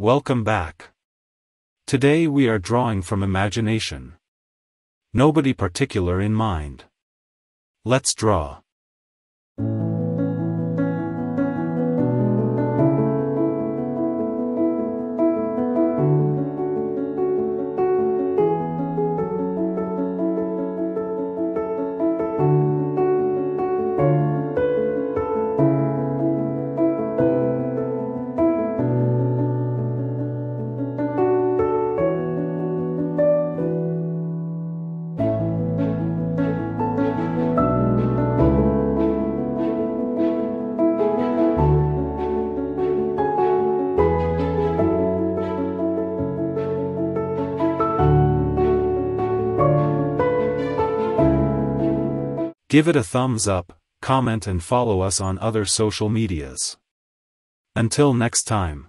Welcome back. Today we are drawing from imagination. Nobody particular in mind. Let's draw. Give it a thumbs up, comment and follow us on other social medias. Until next time.